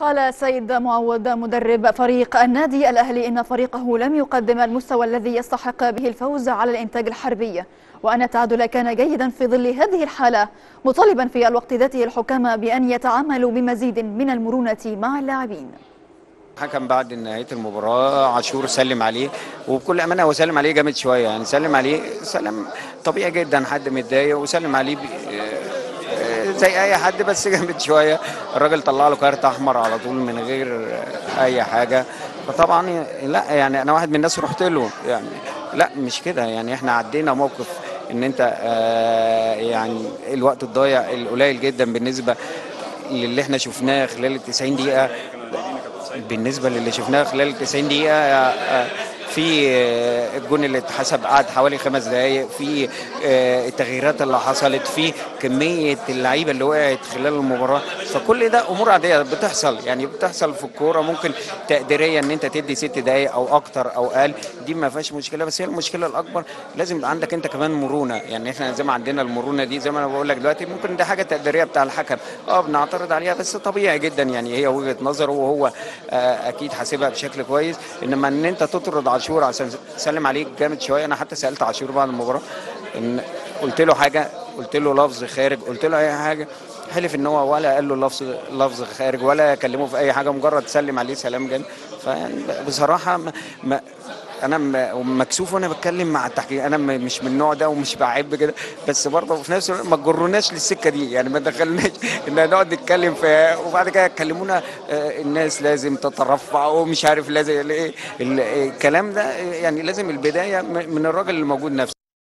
قال سيد معوض مدرب فريق النادي الأهلي إن فريقه لم يقدم المستوى الذي يستحق به الفوز على الإنتاج الحربي. وأن التعادل كان جيدا في ظل هذه الحالة مطالبا في الوقت ذاته الحكام بأن يتعاملوا بمزيد من المرونة مع اللاعبين. حكم بعد نهاية المباراة عاشور سلم عليه وبكل أمانة هو سلم عليه جامد شوية يعني سلم عليه سلم طبيعي جدا حد متضايق وسلم عليه زي أي حد بس جامد شوية. الراجل طلع له كارت أحمر على طول من غير أي حاجة. فطبعا لا يعني أنا واحد من الناس رحت له. يعني لا مش كده. يعني إحنا عدينا موقف إن أنت آه، يعني الوقت الضايع القليل جدا بالنسبة للي إحنا شفناه خلال ال 90 دقيقة. بالنسبة للي شفناه خلال ال 90 دقيقه آه، في آه، الجون اللي اتحسب قعد حوالي خمس دقائق في آه، التغييرات اللي حصلت في كمية اللعيبة اللي وقعت خلال المباراة. فكل ده أمور عادية بتحصل يعني بتحصل في الكورة. ممكن تقديريا إن أنت تدي ست دقائق أو أكتر أو أقل دي ما فيهاش مشكلة. بس هي المشكلة الأكبر لازم يبقى عندك أنت كمان مرونة. يعني إحنا زي ما عندنا المرونة دي زي ما أنا بقول لك دلوقتي ممكن ده حاجة تقديرية بتاع الحكم. آه بنعترض عليها بس طبيعي جدا. يعني هي وجهة نظره وهو آه أكيد حاسبها بشكل كويس. إنما إن أنت تطرد عاشور عشان تسلم عليك جامد شوية. أنا حتى سألت عاشور بعد المباراة إن قلت له حاجة قلت له لفظ خارج قلت له أي حاجة. حلف إن هو ولا قال له لفظ لفظ خارج ولا كلمه في أي حاجة مجرد سلم عليه سلام جامد فيعني بصراحة ما ما أنا مكسوف وأنا بتكلم مع التحكيم أنا مش من النوع ده ومش بعيب كده. بس برضه في نفس الوقت ما تجروناش للسكة دي. يعني ما دخلناش إن نقعد نتكلم في وبعد كده يكلمونا آه، الناس لازم تترفع ومش عارف لازم إيه ال- الكلام ده يعني لازم البداية من الراجل اللي موجود نفسه.